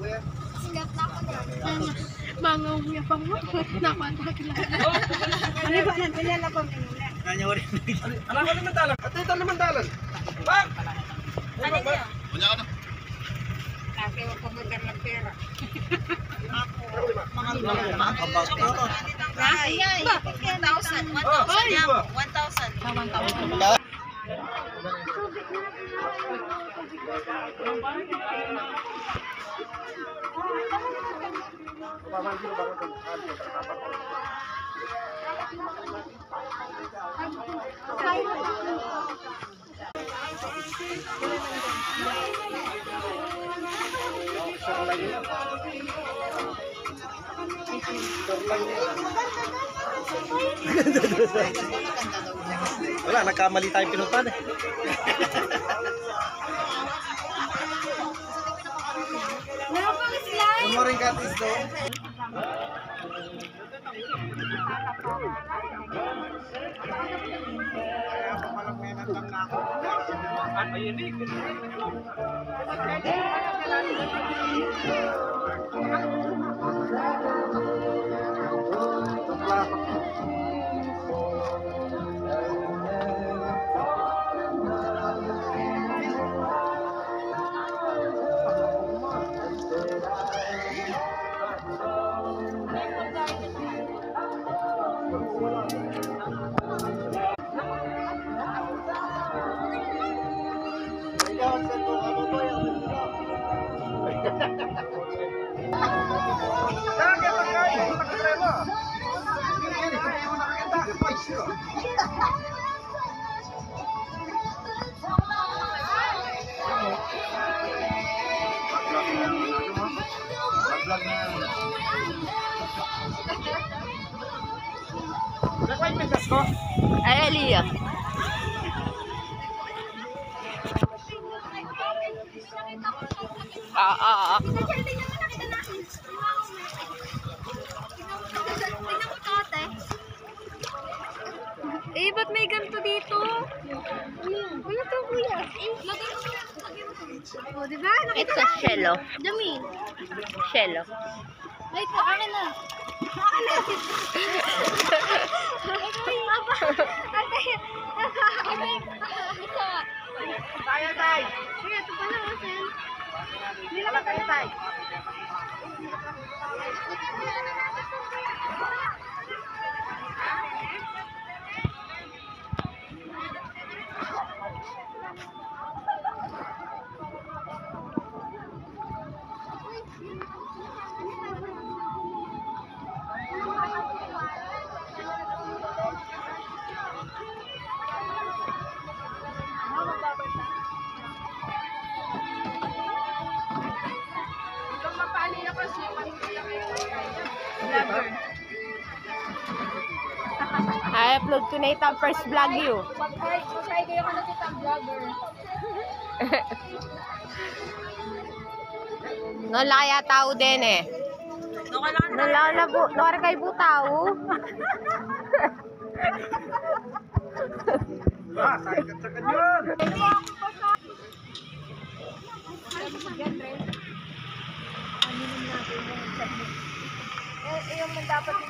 Sigat na na. Mga umuya pa mo. Ka lang. Ano ba natin yan na pamilya? Kanya wala. Alam ko naman ito naman dalan. Bang! Ano niyo? Kasi huwag kumutan ng pera. Mga kabag ko. Ay, 1,000. 1,000 yan. 1,000. Wala, nagkamali tayong pinutan eh. One more ring cut Ah, ah, ah. Eh, ba't may ganito dito? Ano to, kuya? Lagay mo na. O, diba? Ito, shello. Dami. Shello. Ay, ito, akin na. Akin na. Ay, mama. Ate. Ate. Isa. Tayo, tayo. Sige, ito pala, Marcel. Nilaman tayo, tayo. Upload tonight ang first vlog you. Mag-try kayo ka na kitang vlogger. Nola kaya tao din eh. Nola na po, nola kay po tao. Ah, sakat-sakat yun. Eh, eh, yung dapat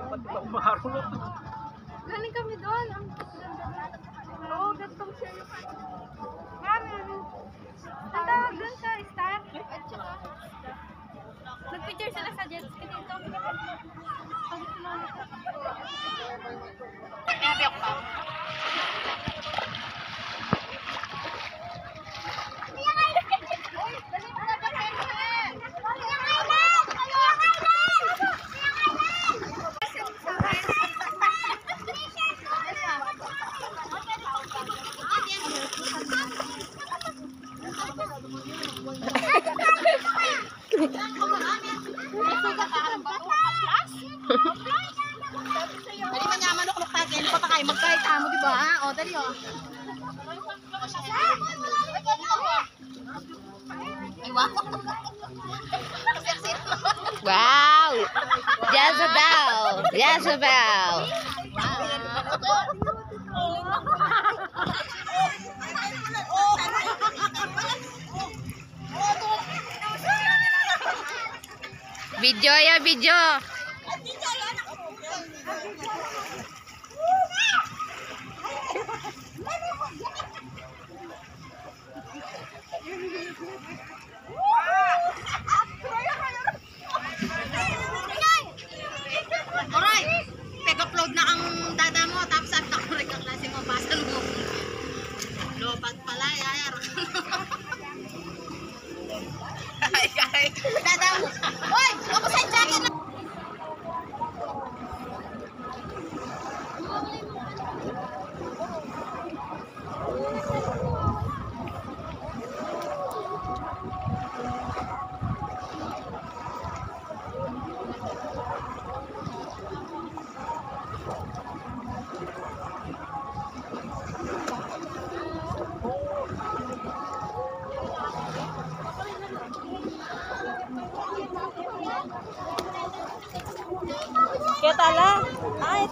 mo Hindi pa ito marunong. Galing kami doon. Ang Oo, gantong siya yung Mami, ang tawag doon sa star? At nag-picture sila sa jet ski dito. Pag sinunod ko. Uy, Dali man yaman ako magpagin. Papakain magkahit amo, di ba? O, dali o. Wow! Jezebel! Jezebel! Video ya, video! Aray! Peg-upload na ang dada mo, tapos sabi na ko ang klase mo, basa mo. Lopag pala, yayar. ay, ay. Dada mo. Uy! Ako sa jacket na. Tala. Ay,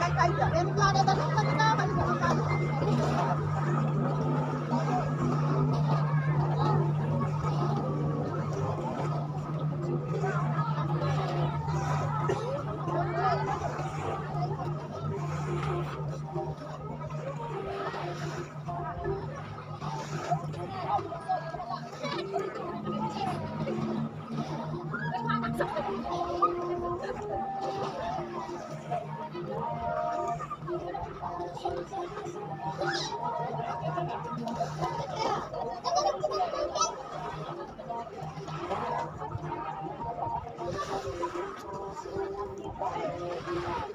Thank you. Oh,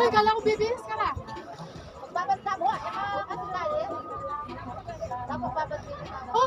Uy, kala ko bibis ka na. Magbabanta mo, ay makakasilalim. Tapos babanta Oh,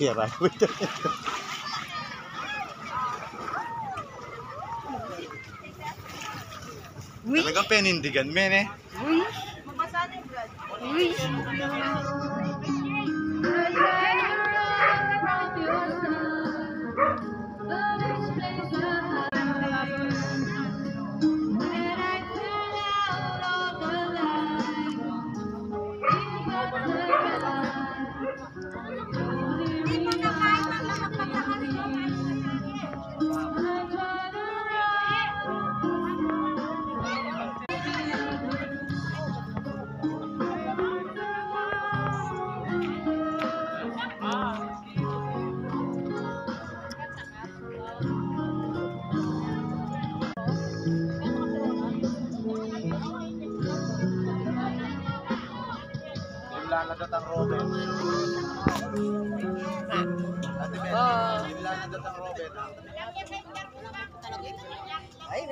Kira ko ito. Talagang penindigan, men eh. Nilalagat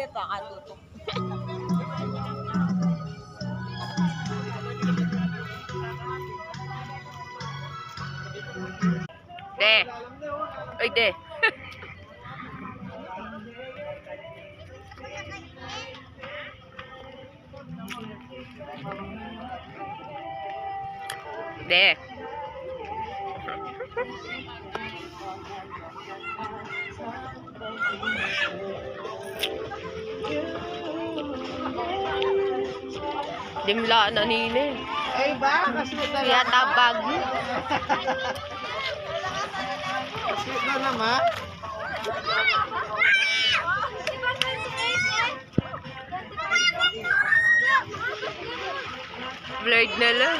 Ay, may pakatutok. De. Oy, de. de. Dimla na nila. Ay ba? Kasuta Kaya tabag. Kasuta naman. Blurred na lang.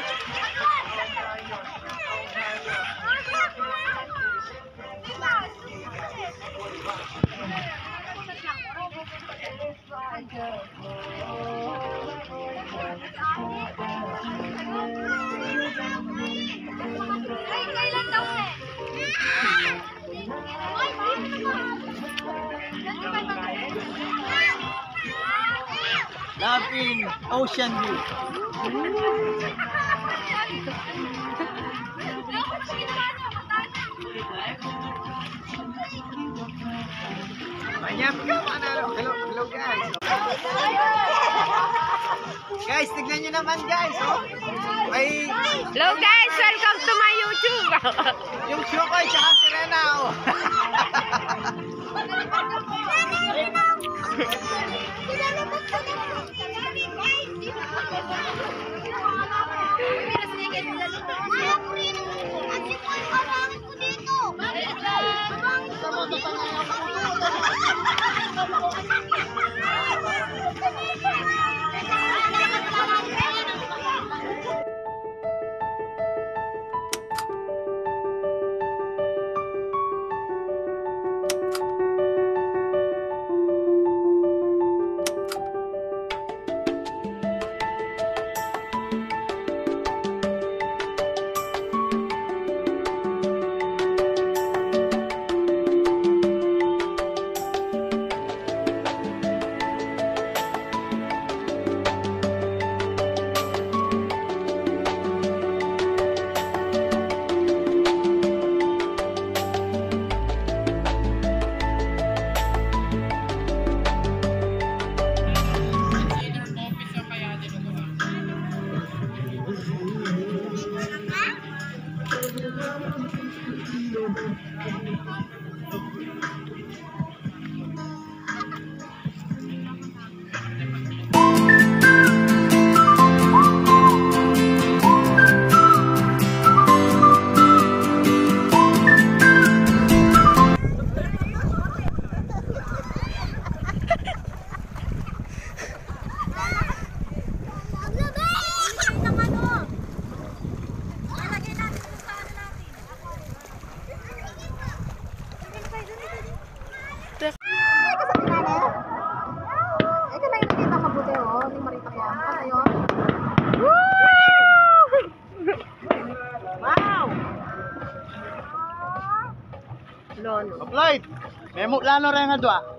In Ocean View. Manyap ka, manalo. Hello, hello guys. Guys, tignan nyo naman guys, oh. May Hello guys! Welcome to my YouTube! yung Shukoy tsaka si Rena, oh. ano rin nga dua.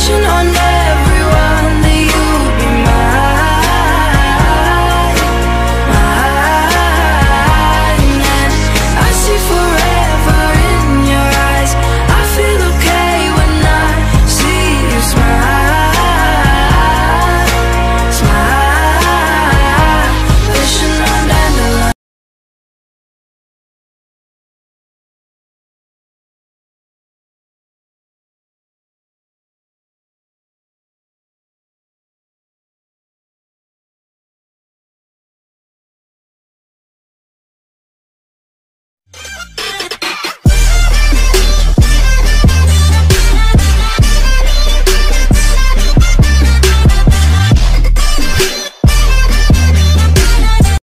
passion on my